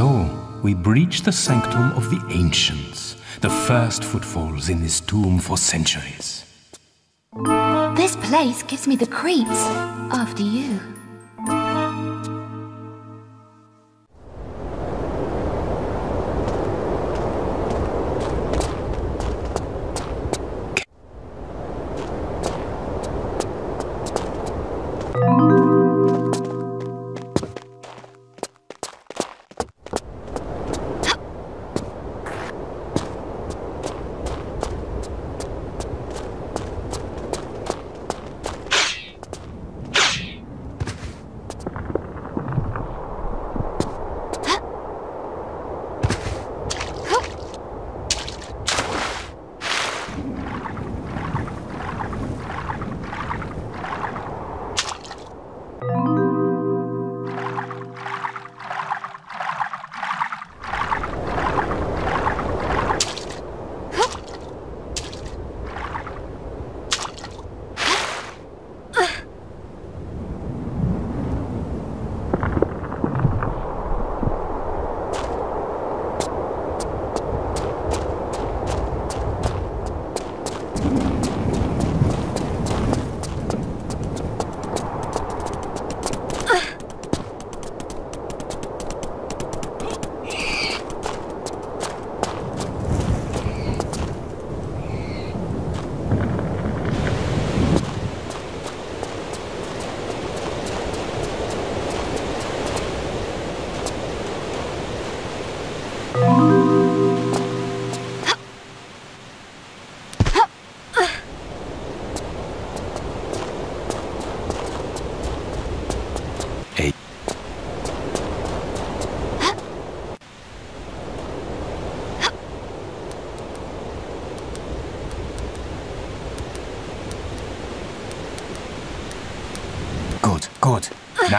So, we breach the sanctum of the ancients, the first footfalls in this tomb for centuries. This place gives me the creeps. After you.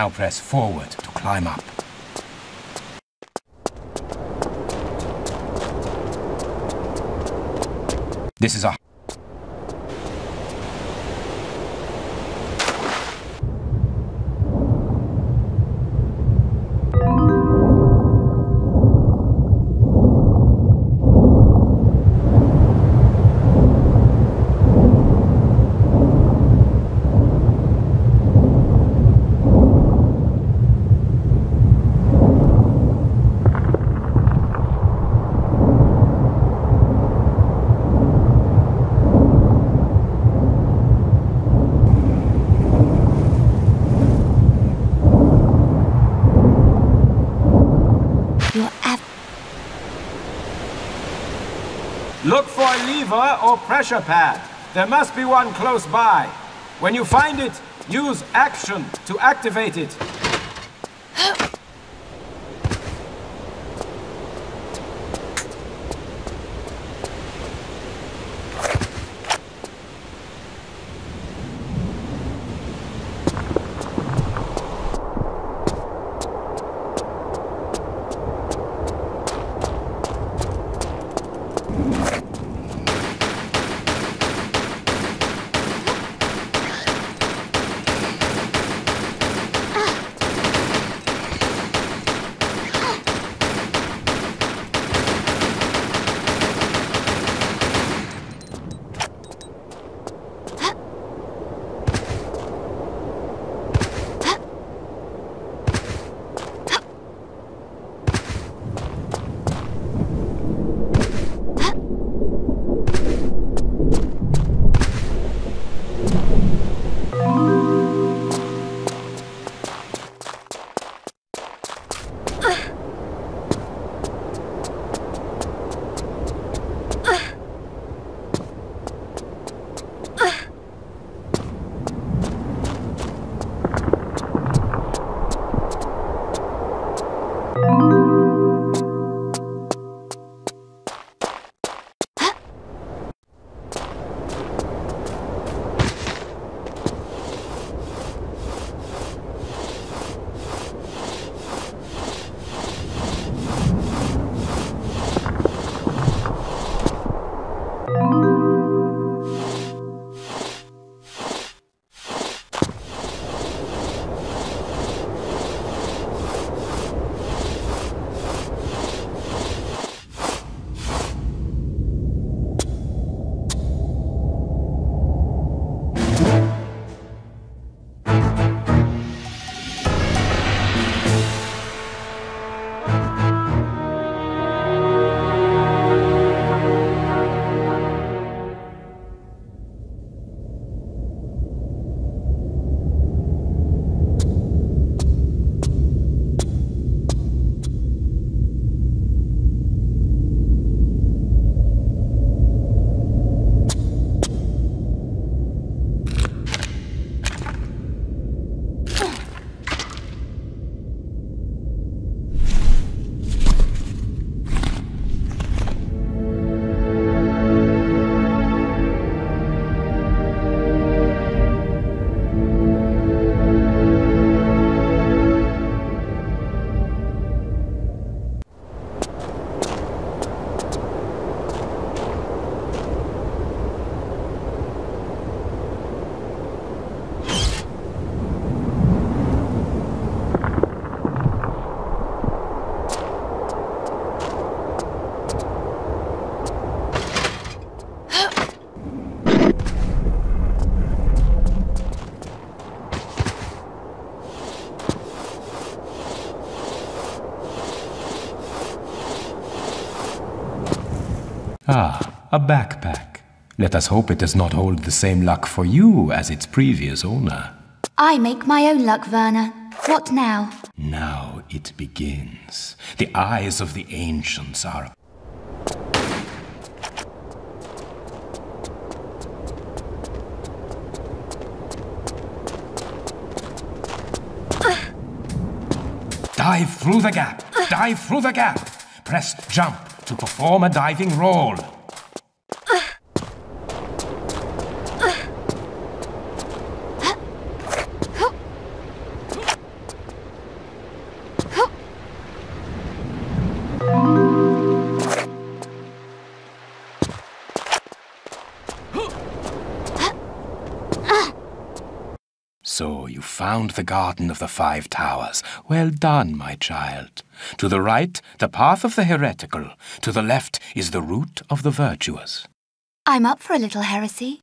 Now press forward to climb up. This is a or pressure pad. There must be one close by. When you find it, use action to activate it. A backpack. Let us hope it does not hold the same luck for you as its previous owner. I make my own luck, Werner. What now? Now it begins. The eyes of the ancients are Dive through the gap. Dive through the gap. Press jump to perform a diving roll. The Garden of the Five Towers. Well done, my child. To the right, the path of the heretical. To the left is the route of the virtuous. I'm up for a little heresy.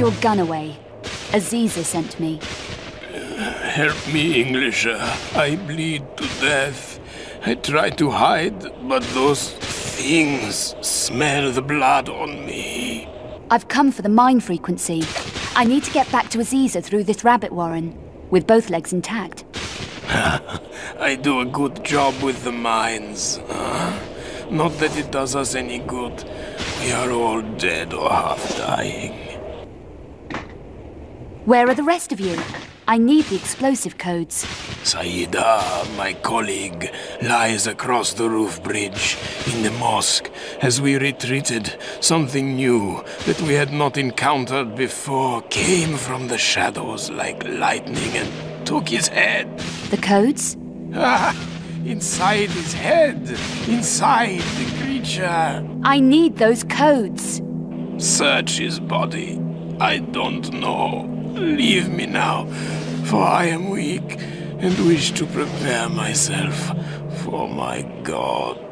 Your gun away. Aziza sent me. Help me, Englisher. I bleed to death. I try to hide, but those things smell the blood on me. I've come for the mine frequency. I need to get back to Aziza through this rabbit warren, with both legs intact. I do a good job with the mines. Not that it does us any good. We are all dead or half dying. Where are the rest of you? I need the explosive codes. Saida, my colleague, lies across the roof bridge in the mosque. As we retreated, something new that we had not encountered before came from the shadows like lightning and took his head. The codes? Ah, inside his head, inside the creature. I need those codes. Search his body. I don't know. Leave me now, for I am weak and wish to prepare myself for my god.